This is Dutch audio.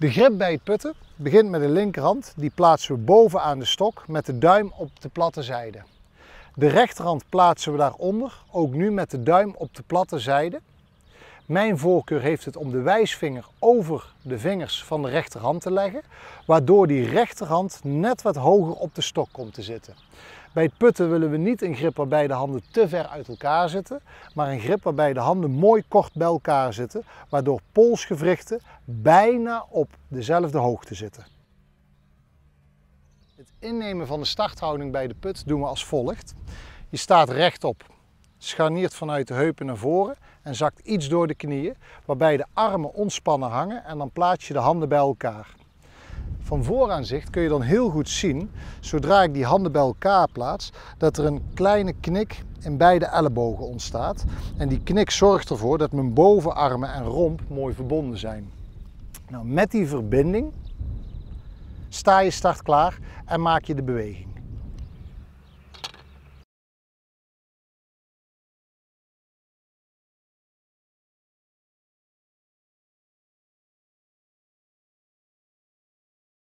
De grip bij het putten begint met de linkerhand. Die plaatsen we bovenaan de stok met de duim op de platte zijde. De rechterhand plaatsen we daaronder, ook nu met de duim op de platte zijde. Mijn voorkeur heeft het om de wijsvinger over de vingers van de rechterhand te leggen, waardoor die rechterhand net wat hoger op de stok komt te zitten. Bij het putten willen we niet een grip waarbij de handen te ver uit elkaar zitten, maar een grip waarbij de handen mooi kort bij elkaar zitten, waardoor polsgewrichten bijna op dezelfde hoogte zitten. Het innemen van de starthouding bij de put doen we als volgt. Je staat rechtop, scharniert vanuit de heupen naar voren en zakt iets door de knieën, waarbij de armen ontspannen hangen en dan plaats je de handen bij elkaar. Van vooraanzicht kun je dan heel goed zien, zodra ik die handen bij elkaar plaats, dat er een kleine knik in beide ellebogen ontstaat. En die knik zorgt ervoor dat mijn bovenarmen en romp mooi verbonden zijn. Nou, met die verbinding sta je start klaar en maak je de beweging.